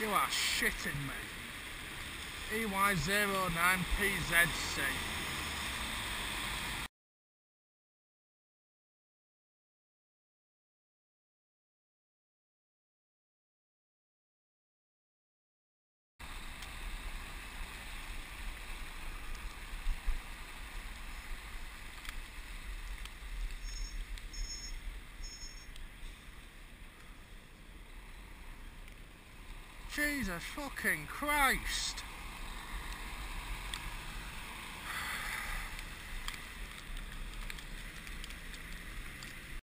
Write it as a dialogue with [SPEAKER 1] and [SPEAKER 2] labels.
[SPEAKER 1] You are shitting me. EY09PZC. Jesus fucking Christ!